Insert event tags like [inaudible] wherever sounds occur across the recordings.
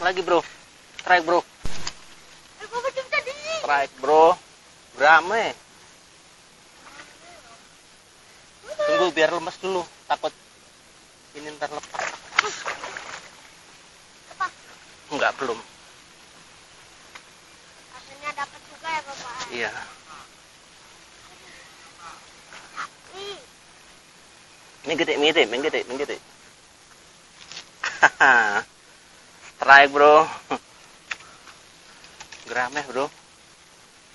Strike lagi bro. Strike bro. Strike bro. Rame. Tunggu biar lemes dulu. Takut ini ntar lepas. Enggak belum. Akhirnya dapat juga ya Bapak. Iya. Ih, Ini gede, ini gede, ini gede, ini gede. Haha. Strike bro. [laughs] Grameh bro.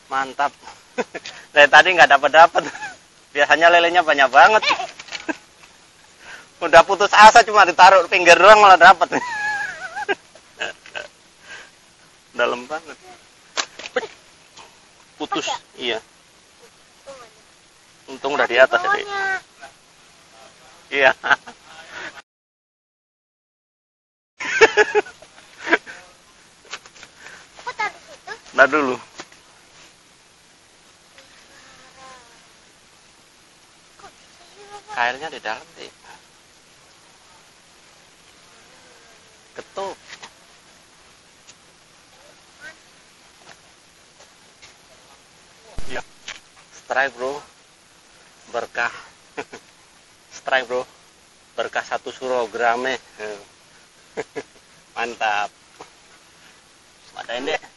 Mantap. [laughs] Dari tadi nggak dapat dapat. Biasanya lelenya banyak banget. Udah putus asa cuma ditaruh pinggir doang malah dapat. [laughs] Dalam banget. Putus. Iya. untung udah di atas ya. Iya. Kok taruh Nah dulu. Kailnya di dalam sih. Ketuk. Ya. Strike bro. Berkah. [laughs] Strike bro. Berkah satu surograme. [laughs] Mantap. Madain deh.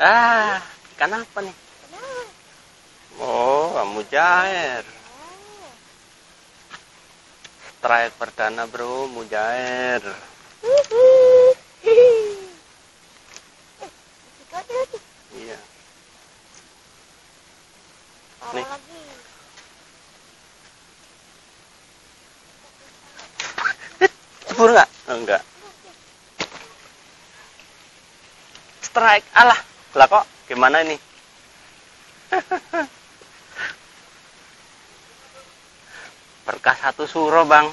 Ah, ikan apa nih? Oh, mujair. Oh. Strike perdana bro, mujair. Iya. Nih. Cebur nggak? Enggak. Strike, alah. Lah kok, gimana ini? [laughs] Berkah satu suro bang.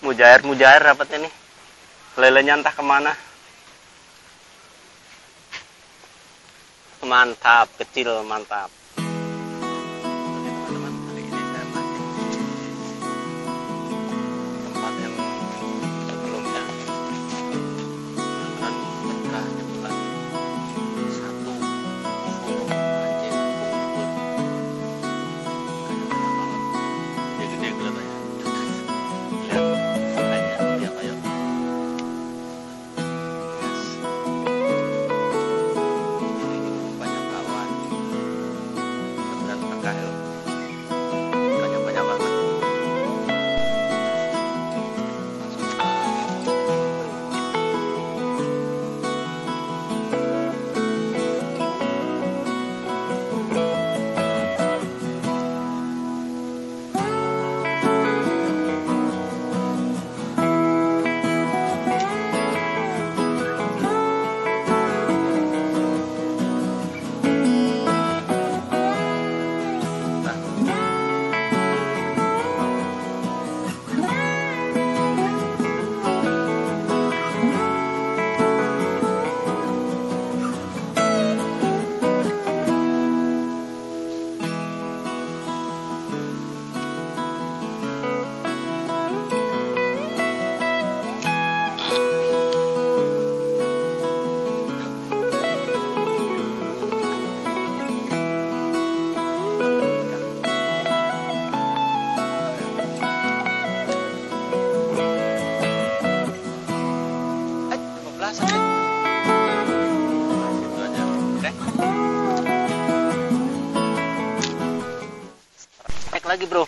Mujair mujair dapat ini. Lelenya entah ke mana. Mantap, kecil mantap. Lagi, Bro.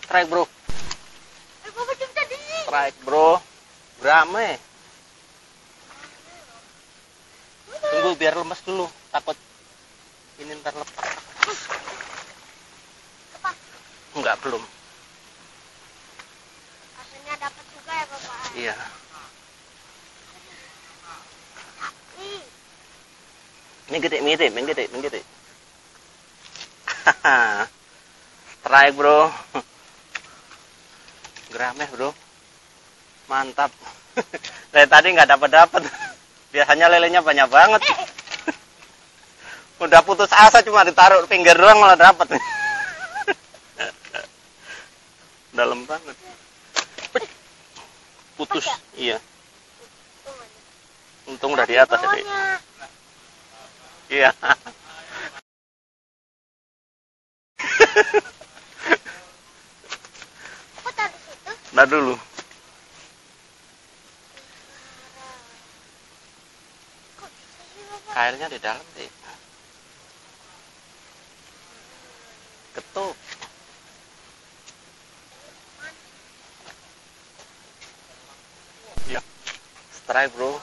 Strike, Bro. Strike, Bro. Rame. Tunggu biar lemes dulu. Takut ini ntar lepas. Enggak, belum. Akhirnya dapat juga ya Bapak. Iya. Ih, Ini gede, ini gede, ini gede, ini gede. Haha. Strike, Bro. Grameh, Bro. Mantap. [laughs] Dari tadi nggak dapat dapat. Biasanya lelenya banyak banget. Udah putus asa cuma ditaruh pinggir doang malah dapat. [laughs] Dalam banget. putus ya? iya untung udah di atas ya Dek. Bawahnya. iya [laughs] Ntar dulu. Sih kailnya di dalam Dek. ketuk. Ya. Strike bro.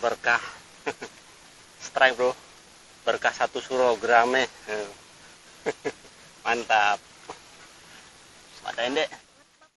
Berkah. [laughs] Strike bro. Berkah satu surograme [laughs] mantap. Matahin dek